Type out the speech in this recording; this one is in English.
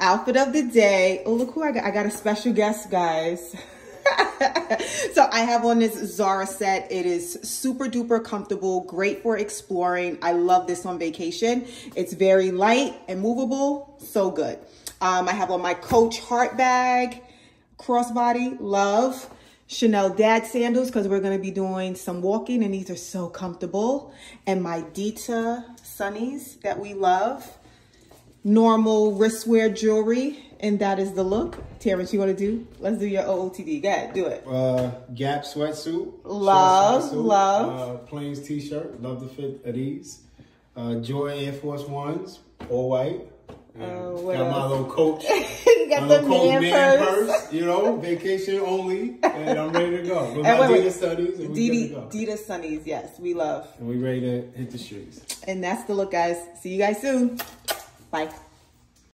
outfit of the day. Oh, look who I got. I got a special guest, guys. so I have on this Zara set. It is super duper comfortable, great for exploring. I love this on vacation. It's very light and movable, so good. Um, I have on my Coach heart bag, crossbody, love. Chanel dad sandals because we're going to be doing some walking and these are so comfortable. And my Dita sunnies that we love. Normal wristwear jewelry and that is the look. Terrence, you want to do? Let's do your OOTD. Go ahead, do it. Uh, Gap sweatsuit. Love, sweatsuit, love. Uh, Plains t-shirt. Love the fit of these. Uh, Jordan Air Force Ones, all white. Uh, got my little coach. you got the man, man purse. purse. You know, vacation only, and I'm ready to go. With and my wait, Dita studies, and Dita, go. Dita sunnies, yes, we love. And we ready to hit the streets. And that's the look, guys. See you guys soon. Bye.